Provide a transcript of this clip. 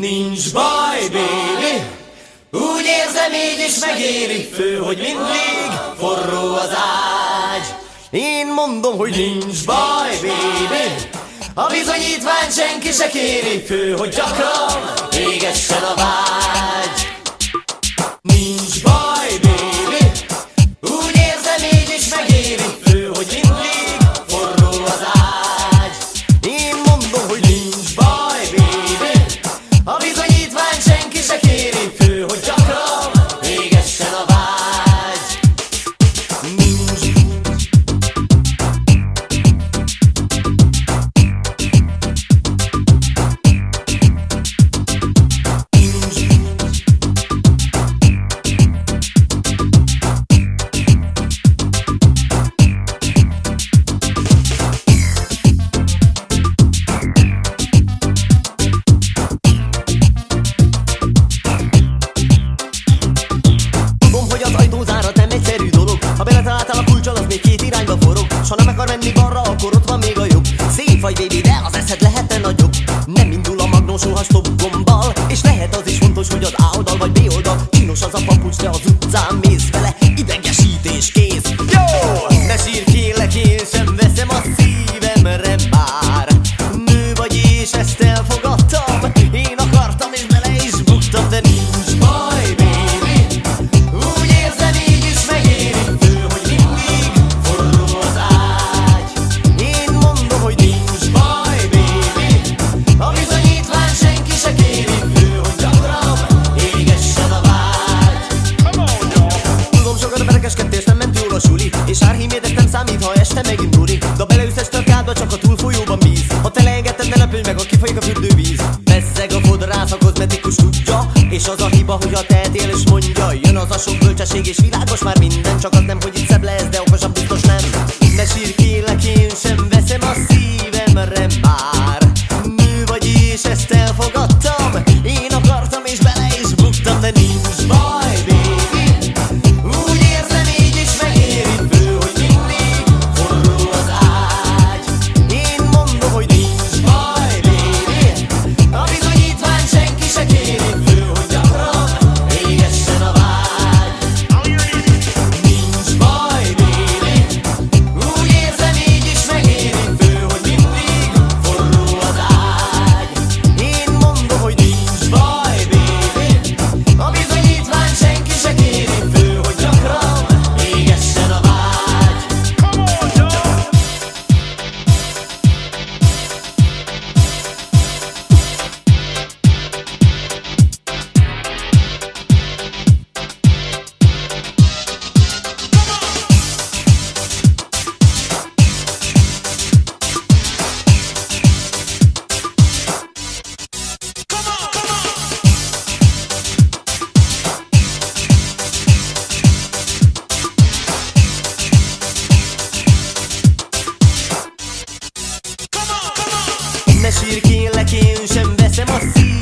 Nincs baj, baby Úgy érzem, így is megéri. Fő, hogy mindig forró az ágy. Én mondom, hogy nincs baj, baby A bizonyítvány senki se kéri. Fő, hogy gyakran égessen a vágy oldal vagy B oldal Csinos az a papucs, de az utcán mész vele Idegesítés kész. Jó! Nem ment jól a suli És árhímédes nem számít, ha este megint duri De beleüsz este a kádba, csak a túlfolyóban bíz. Ha te leengedted, ne lepődj meg, ha kifolyik a fürdővíz. Besszeg a fodrász, a kozmetikus tudja És az a hiba, hogy a tehetél és mondja Jön az a sok bölcsesség és világos már minden Csak az nem, hogy itt szebb lesz, de okosabb biztos nem. Ne sírj, kélek, én sem veszem a szívemre már Nő vagy és ezt elfogadtam. Én akartam és bele is buktam, de nincs baj, Ne sírj, kélek, én sem veszem a már